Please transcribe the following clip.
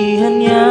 kesedihannya